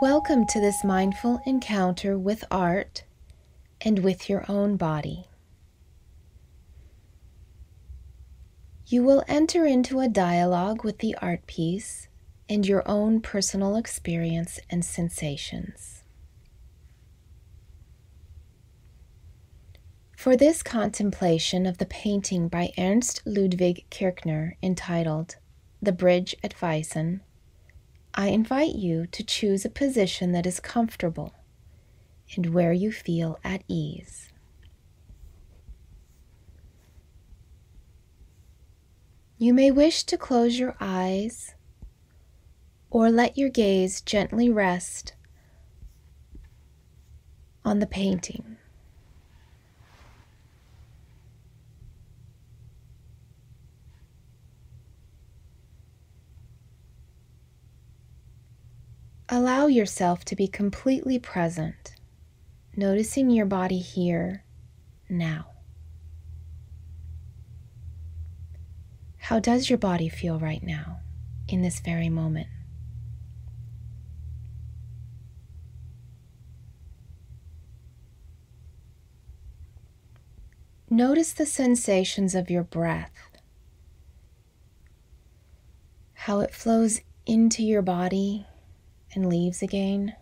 Welcome to this mindful encounter with art and with your own body. You will enter into a dialogue with the art piece and your own personal experience and sensations. For this contemplation of the painting by Ernst Ludwig Kirchner entitled The Bridge at Wiesen, I invite you to choose a position that is comfortable and where you feel at ease. You may wish to close your eyes or let your gaze gently rest on the painting. Allow yourself to be completely present, noticing your body here, now. How does your body feel right now, in this very moment? Notice the sensations of your breath, how it flows into your body and leaves again.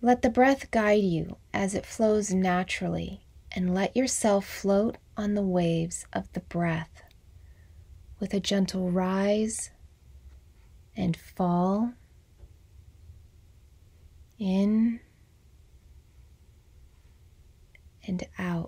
Let the breath guide you as it flows naturally, and let yourself float on the waves of the breath with a gentle rise and fall in and out.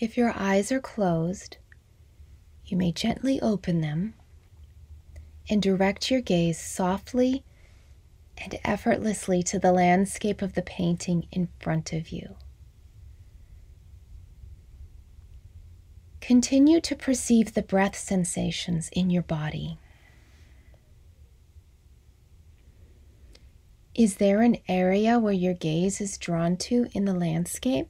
If your eyes are closed, you may gently open them and direct your gaze softly and effortlessly to the landscape of the painting in front of you. Continue to perceive the breath sensations in your body. Is there an area where your gaze is drawn to in the landscape?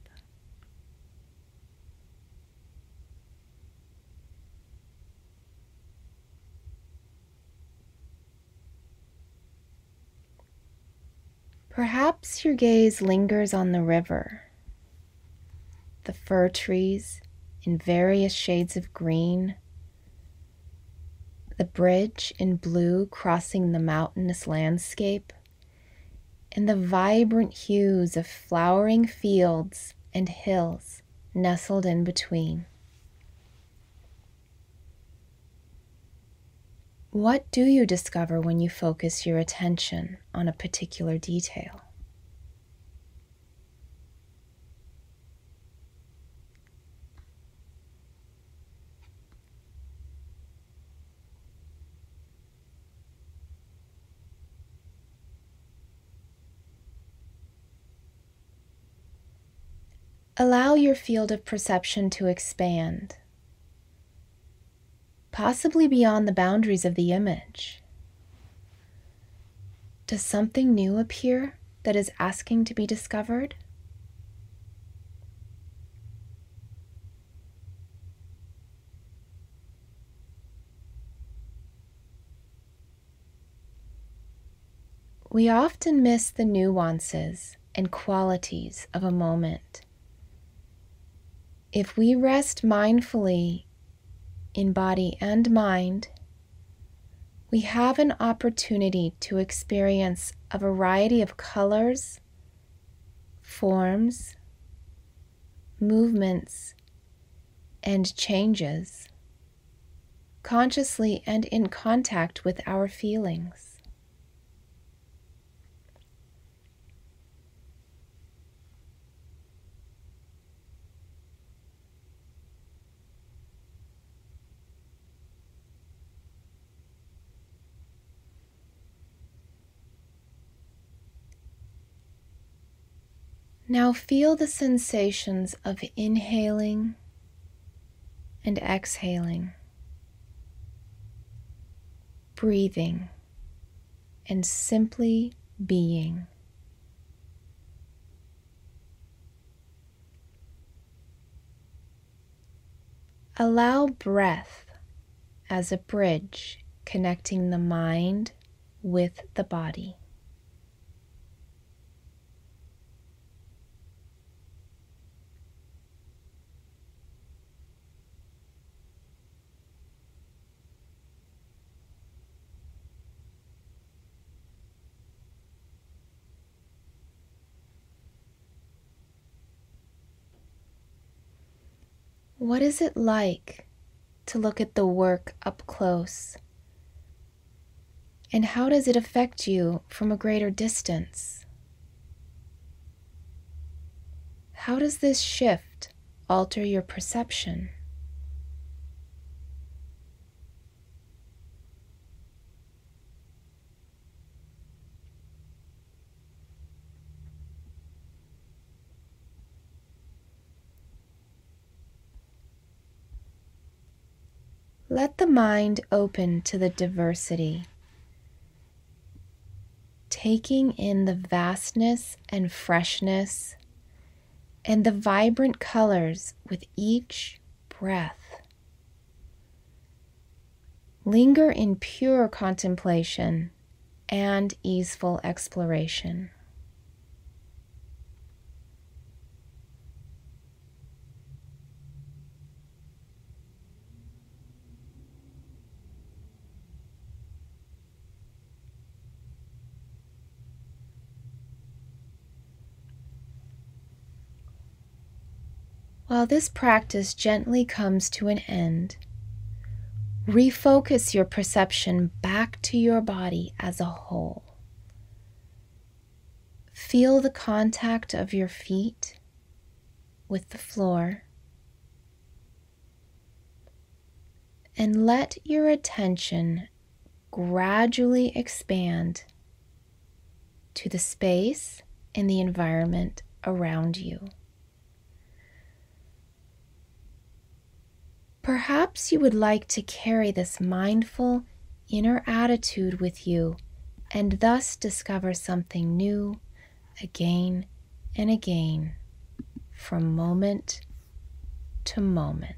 Perhaps your gaze lingers on the river, the fir trees in various shades of green, the bridge in blue crossing the mountainous landscape, and the vibrant hues of flowering fields and hills nestled in between. What do you discover when you focus your attention on a particular detail? Allow your field of perception to expand possibly beyond the boundaries of the image? Does something new appear that is asking to be discovered? We often miss the nuances and qualities of a moment. If we rest mindfully in body and mind, we have an opportunity to experience a variety of colors, forms, movements, and changes, consciously and in contact with our feelings. Now feel the sensations of inhaling and exhaling, breathing, and simply being. Allow breath as a bridge connecting the mind with the body. What is it like to look at the work up close? And how does it affect you from a greater distance? How does this shift alter your perception? Let the mind open to the diversity, taking in the vastness and freshness and the vibrant colors with each breath. Linger in pure contemplation and easeful exploration. While this practice gently comes to an end, refocus your perception back to your body as a whole. Feel the contact of your feet with the floor. And let your attention gradually expand to the space and the environment around you. Perhaps you would like to carry this mindful inner attitude with you and thus discover something new again and again from moment to moment.